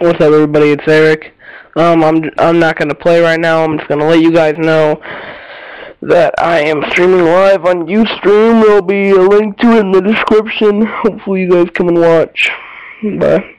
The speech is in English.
What's up, everybody? It's Eric. Um, I'm I'm not gonna play right now. I'm just gonna let you guys know that I am streaming live on UStream. There'll be a link to it in the description. Hopefully, you guys come and watch. Bye.